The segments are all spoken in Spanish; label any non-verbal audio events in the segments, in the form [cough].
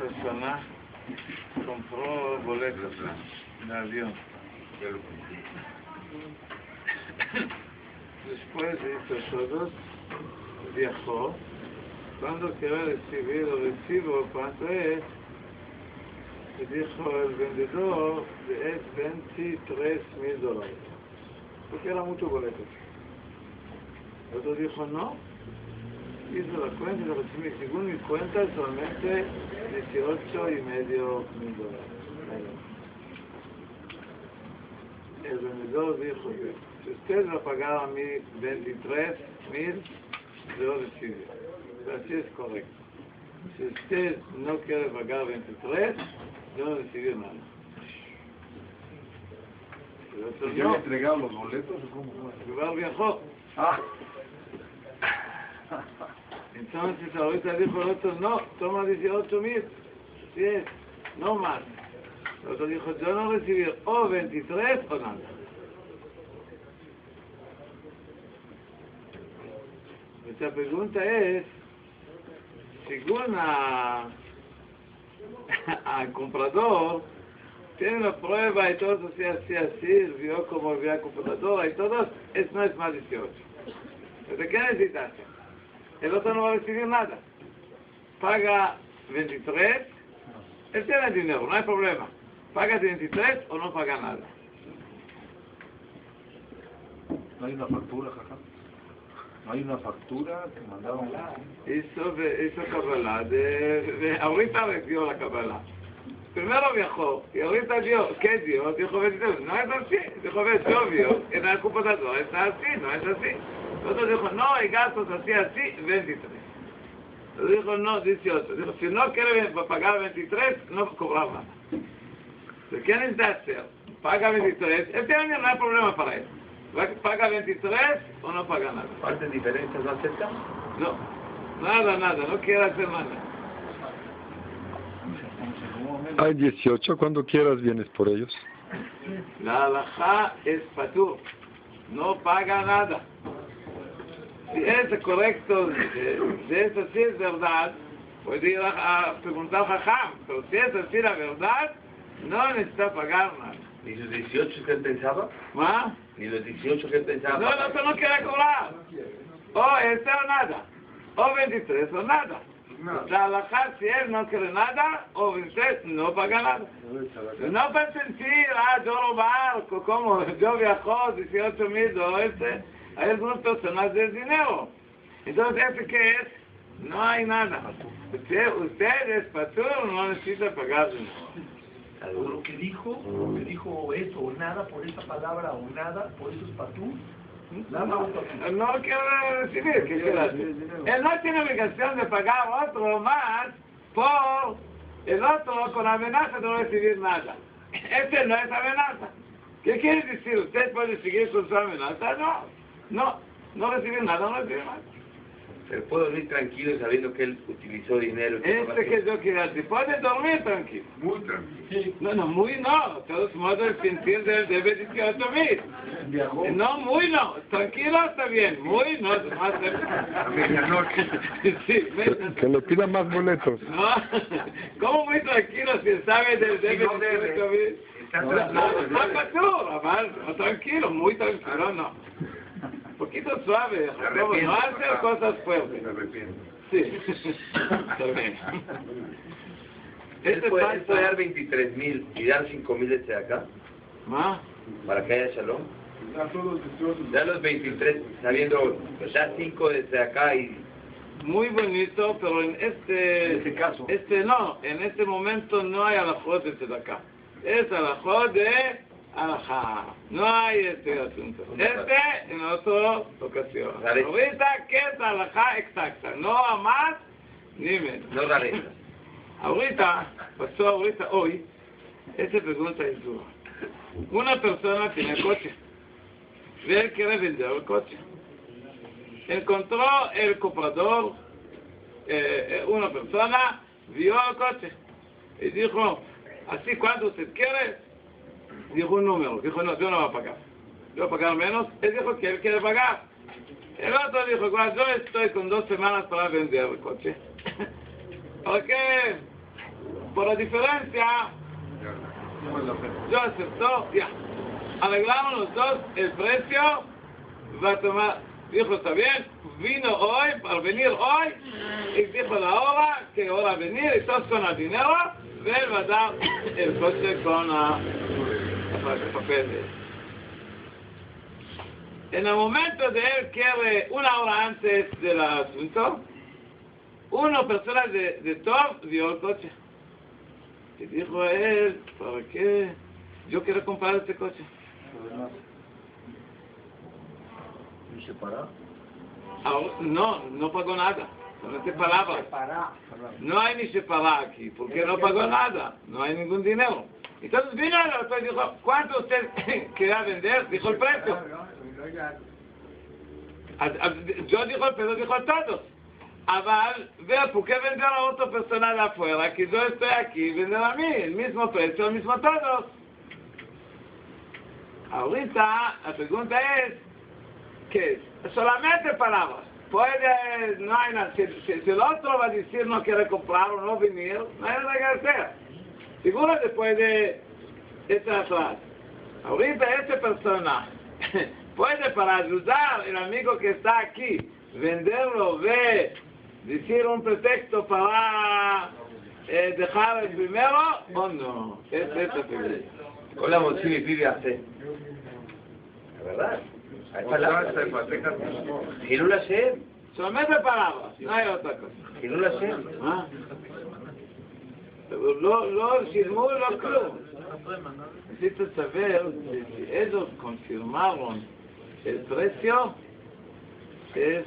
persona compró boletos de avión. Después hizo todos, viajó. Cuando quería recibir el recibo, ¿cuánto es? Dijo el vendedor, es 23 mil dólares. Porque era mucho boletos. El otro dijo, no, hizo la cuenta, según mi cuenta, solamente 18 y medio mil dólares. El vendedor dijo, si usted lo pagaba a mí 23 mil, yo recibí. Así es correcto. Si usted no quiere pagar 23, yo no recibí nada. El otro ¿Ya no, le entregaron los boletos o cómo fue? igual viajó. Ah, [laughs] Entonces ahorita dijo el otro, no, toma 18 mil. Sí es, no más. El otro dijo, yo no recibí o 23 o nada. Nuestra pregunta es, según [laughs] al comprador, tiene la prueba y todo así, así, así, vio como vio la computadora y todo, es, no es más 18. ¿De qué necesitaste? El otro no va a recibir nada. Paga 23, él tiene el dinero, no hay problema. Paga 23 o no paga nada. no hay una factura, jaja. No hay una factura que mandaron. Hizo, hizo Kabbalah, de, de- ahorita recibió la Kabbalah. Primero viajó y ahorita vio, ¿qué dio? Dijo 23, no es así. Dijo, ves, yo vio, en la computadora está así, no es así. Otro dijo, no, hay gastos así, así, 23. Otro dijo, no, 18. Dijo, si no quiere pagar 23, no cobraba nada. ¿De qué necesita hacer? Paga 23. Este año no hay problema para él. Paga 23 o no paga nada. ¿Cuántas diferencias no acepta? No, nada, nada, no quiere hacer nada. Hay 18, cuando quieras vienes por ellos. La alajá es patur, no paga nada. Si es correcto, de, de eso sí es verdad, puede ir a, a preguntar a Jajam, pero si es así la verdad, no necesita pagar nada. ¿Ni los 18 que él pensaba? ¿Ma? ¿Ni los 18 que él pensaba? No, no, eso no quiere cobrar. O este o nada. O 23 o nada. La alajá, si él no quiere nada, o 23 no paga nada. No para sentir, ah, yo robar, co- como yo viajó 18 mil dólares, hay algunas personas de dinero. Entonces, ¿este qué es? No hay nada. Usted, usted es patrón, no necesita pagar dinero. Lo que dijo, lo que dijo eso, o nada por esa palabra, o nada, por eso es patú. No recibir, ¿qué quiere hacer? Él no tiene obligación de pagar otro más por el otro con amenaza de no recibir nada. Este no es amenaza. ¿Qué quiere decir? ¿Usted puede seguir con su amenaza? No, no, no recibir nada, no recibir nada. Pero puedo dormir tranquilo sabiendo que él utilizó dinero. Este que yo quiero decir, puede dormir tranquilo. Muy tranquilo. No, no, muy no. De todos modos, el sentir del debe 18 mil. No, muy no. Tranquilo está bien. Muy no. más a medianoche. [laughs] Sí, Que, que le pida más boletos. No, ¿cómo muy tranquilo si sabe del debe no debe. 18 mil? Está No, tranquilo, no, no, tranquilo, muy tranquilo, no. Un poquito suave, arrepiente, no hacer cosas Me fuertes. arrepiento. Sí, [laughs] Este puede, él puede dar falta, 23 mil y dar 5 mil desde acá ¿ma? para que haya shalom. Ya los 23 sabiendo, pues da 5 desde acá y Muy bonito, pero en este, En este caso. este no, en este momento no hay alajot de acá. Es alajot de alajá. No hay este asunto. Este en otra ocasión. Ahorita, ¿qué es alajá exacta? No a más ni menos. no rareza. Ahorita, pasó ahorita, hoy, esta pregunta es dura. Una persona tiene coche. Y él quiere vender el coche. Encontró el comprador, eh, eh, una persona, vio el coche. Y dijo, así cuando usted quiere, dijo un número. Dijo, no, yo no voy a pagar. Yo voy a pagar menos. Él dijo que él quiere pagar. El otro dijo, "Cuando yo estoy con dos semanas para vender el coche. [laughs] ¿Por qué por la diferencia, yo aceptó, ya. Arreglaron los dos el precio, va a tomar, dijo, está bien, vino hoy, para venir hoy, y dijo la hora, que hora venir, y todos con el dinero, él va a dar el coche con la, el papel de él. En el momento de él quiere una hora antes del asunto, una persona de, de dio el coche. Y dijo a él, ¿para qué? Yo quiero comprar este coche. ¿Y se? Ahora- no, no pagó nada. Solamente palabras. No hay ni separado aquí, porque no pagó nada. No hay ningún dinero. Entonces vino el otro y dijo, ¿cuánto usted [coughs] quería vender? Dijo el precio. A- a- Yo dijo el precio, dijo a todos. אבל, vea, ¿por qué vender a otra persona de afuera? Que yo estoy aquí, vender a mí, el mismo precio, el mismo todos. Ahorita, la pregunta es, ¿qué es? Solamente palabras. Puede, no hay nada, si, si- si el otro va a decir no quiere comprar o no venir, no hay nada que hacer. Figúrate después de esta frase. Ahorita esta persona [laughs] puede para ayudar el amigo que está aquí, venderlo, ve, decir un pretexto para eh, dejar el primero o no. Es esta figura. Hola, Mochili hace. La verdad. Hay palabras, hay palabras. Solamente palabras, no hay otra cosa. ¿Ah? Pero לא, לא שילמו לו כלום. Necesito saber si si ellos confirmaron el precio, es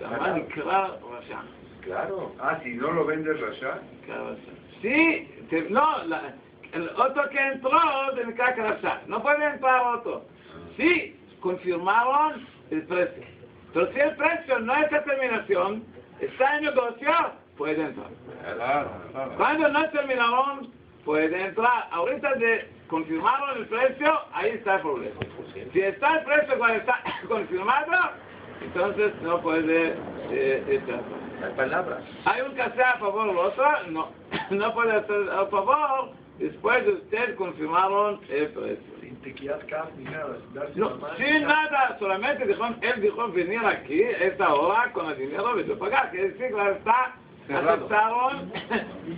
la נקרא רשע. Claro. Ah, si no lo vendes Rasha. נקרא רשע. Sí, te- no, la- el otro que entró se נקרא רשע. No puede entrar otro. Sí, confirmaron el precio. Pero si el precio no es determinación, está en negocio, puede entrar. Claro, claro. Cuando no terminaron, puede entrar. Ahorita de confirmaron el precio, ahí está el problema. Si está el precio cuando está [coughs] confirmado, entonces no puede eh, entrar. Hay palabras. Hay un que a favor o otro, no, [coughs] no puede hacer a favor después de usted confirmaron el precio. Sin tequillas cas ni nada. sin darse No, la mano. sin nada, solamente dijo, él dijo venir aquí esta hora con el dinero de pagar, que decir que está Cerrado. aceptaron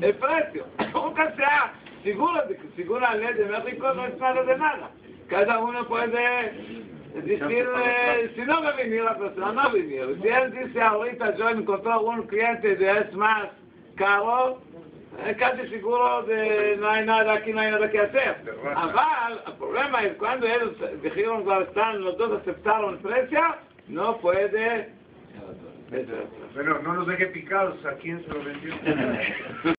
el precio. Nunca sea seguro de que según la ley de México no es nada de nada. Cada uno puede decir, eh, si no va a venir la persona, no va a venir. Si él dice ahorita yo encontré un cliente de es más caro, eh, casi seguro de no hay nada aquí, no hay nada que hacer. Aval, el problema es cuando ellos dijeron que están, los dos aceptaron precio, no puede... Bueno, no nos deje picados. ¿A quién se lo vendió?